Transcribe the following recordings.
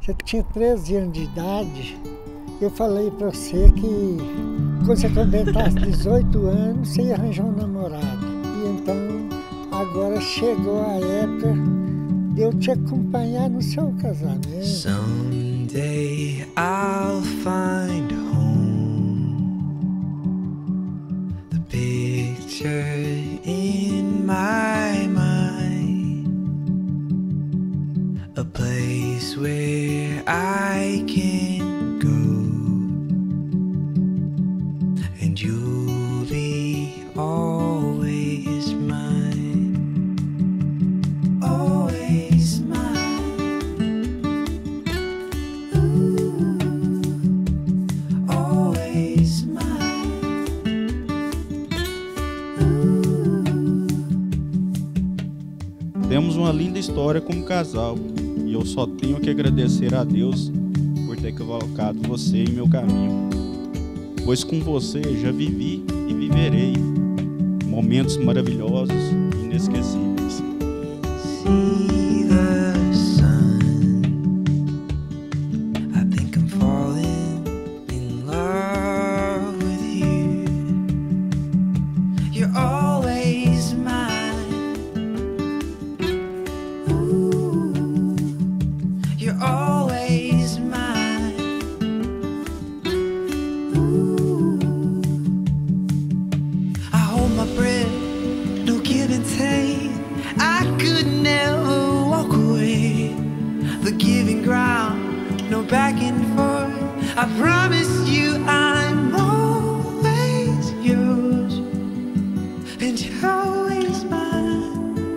Você tinha 13 anos de idade, eu falei para você que quando você completasse 18 anos, você ia arranjar um namorado. E então, agora chegou a época de eu te acompanhar no seu casamento. Someday I'll find home. Where I can go. And you'll be always mine. Always mine. Ooh, always mine. Temos uma linda história como casal e eu só tenho que agradecer a Deus por ter colocado você em meu caminho. Pois com você já vivi e viverei momentos maravilhosos e inesquecíveis. See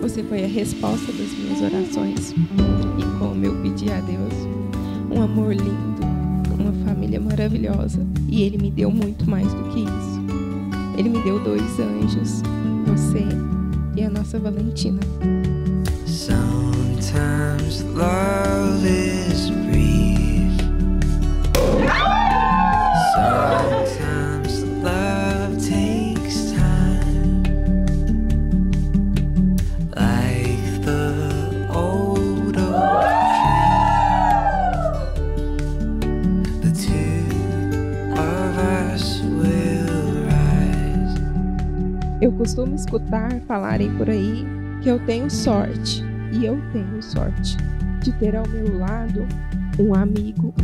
Você foi a resposta das minhas orações. E como eu pedi a Deus um amor lindo, uma família maravilhosa. E Ele me deu muito mais do que isso. Ele me deu dois anjos, você e a nossa Valentina. Sometimes love Eu costumo escutar falarem por aí que eu tenho sorte. E eu tenho sorte de ter ao meu lado um amigo,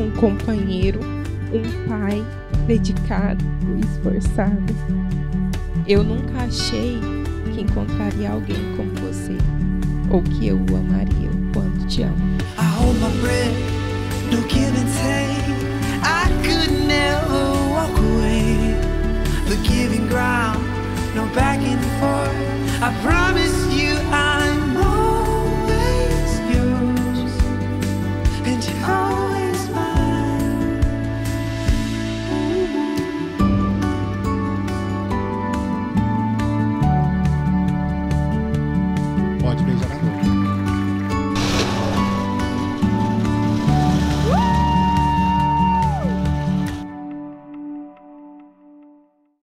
um companheiro, um pai dedicado e esforçado. Eu nunca achei que encontraria alguém como você, ou que eu o amaria o quanto te amo. I promise